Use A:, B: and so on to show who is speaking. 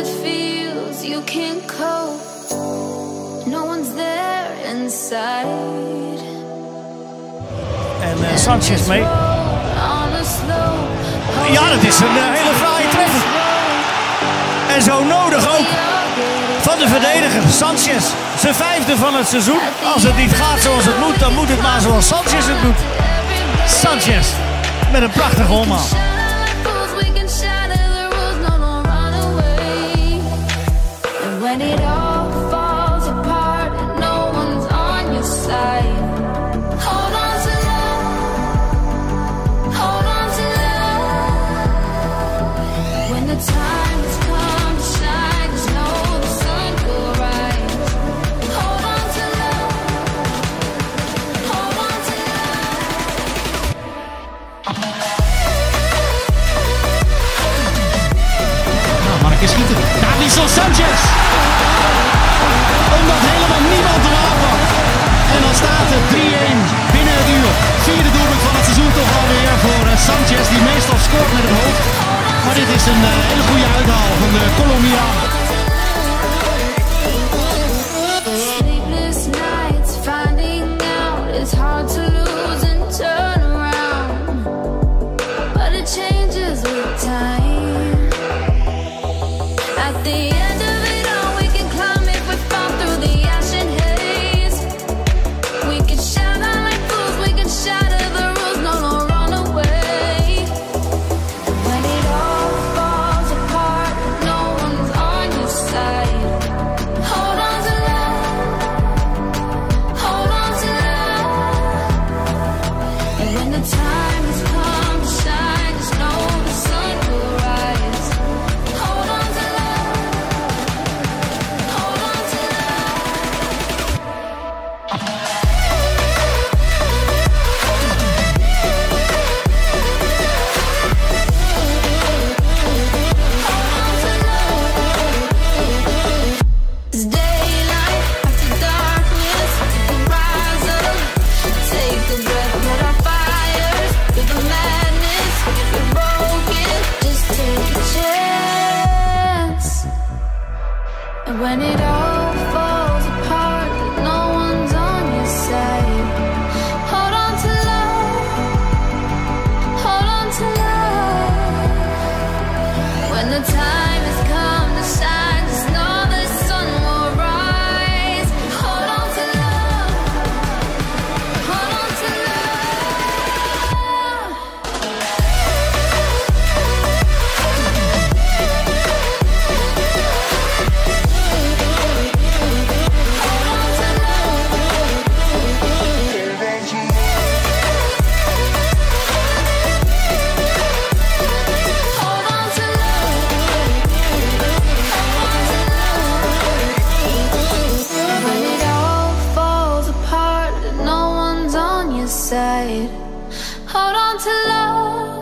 A: it feels you can't cope. No one's there inside. En eh, Sanchez mee. Ja, dat is een eh, hele fraaie treffer. En zo nodig ook van de verdediger Sanchez. Zijn vijfde van het seizoen. Als het niet gaat zoals het moet, dan moet het maar zoals Sanchez het doet. Sanchez met een prachtige omhaal.
B: 3-1 binnen het uur. Vierde doelpunt van het seizoen toch alweer voor eh, Sanchez, die meestal scoort met het hoofd. Maar dit is een eh, hele goede uithaal
C: when it all Hold on to love.